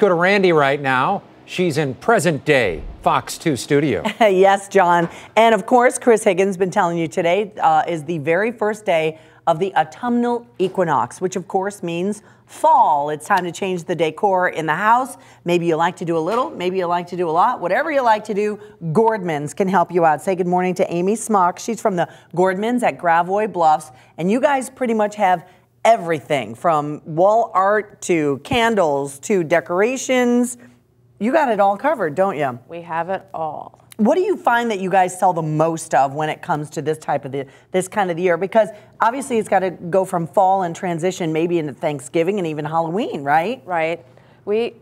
Go to Randi right now. She's in present day Fox 2 studio. yes, John. And of course, Chris Higgins has been telling you today uh, is the very first day of the autumnal equinox, which of course means fall. It's time to change the decor in the house. Maybe you like to do a little, maybe you like to do a lot. Whatever you like to do, Gordmans can help you out. Say good morning to Amy Smock. She's from the Gordmans at Gravois Bluffs, and you guys pretty much have everything from wall art to candles to decorations. You got it all covered, don't you? We have it all. What do you find that you guys sell the most of when it comes to this type of the, this kind of the year? Because obviously it's got to go from fall and transition maybe into Thanksgiving and even Halloween, right? Right. We,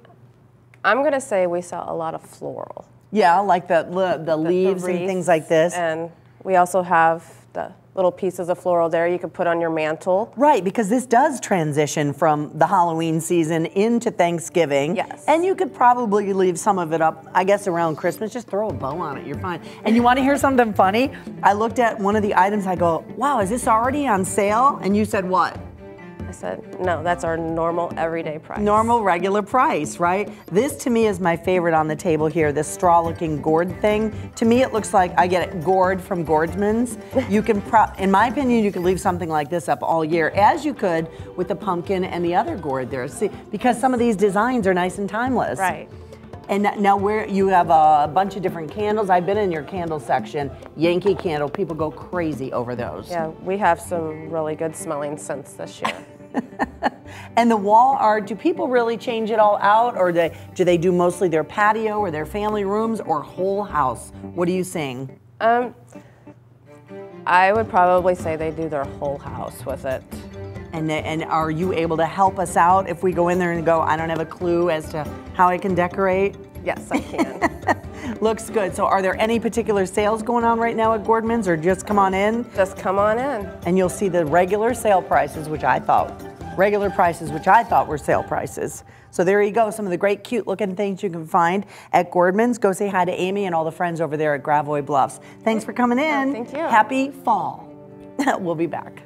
I'm going to say we sell a lot of floral. Yeah, like the the, the leaves the and things like this. And we also have the little pieces of floral there you could put on your mantle. Right, because this does transition from the Halloween season into Thanksgiving. Yes. And you could probably leave some of it up, I guess, around Christmas. Just throw a bow on it, you're fine. And you want to hear something funny? I looked at one of the items, I go, wow, is this already on sale? And you said what? I said, no, that's our normal everyday price. Normal regular price, right? This to me is my favorite on the table here, this straw looking gourd thing. To me it looks like, I get it, gourd from Gordman's. You can, in my opinion, you could leave something like this up all year, as you could with the pumpkin and the other gourd there. See, because some of these designs are nice and timeless. Right. And now where you have a bunch of different candles. I've been in your candle section. Yankee candle, people go crazy over those. Yeah, we have some really good smelling scents this year. And the wall art, do people really change it all out or they, do they do mostly their patio or their family rooms or whole house? What are you seeing? Um, I would probably say they do their whole house with it. And, and are you able to help us out if we go in there and go, I don't have a clue as to how I can decorate? Yes, I can. Looks good. So are there any particular sales going on right now at Gordman's or just come on in? Just come on in. And you'll see the regular sale prices, which I thought, regular prices, which I thought were sale prices. So there you go, some of the great cute looking things you can find at Gordman's. Go say hi to Amy and all the friends over there at Gravois Bluffs. Thanks for coming in. Oh, thank you. Happy fall. we'll be back.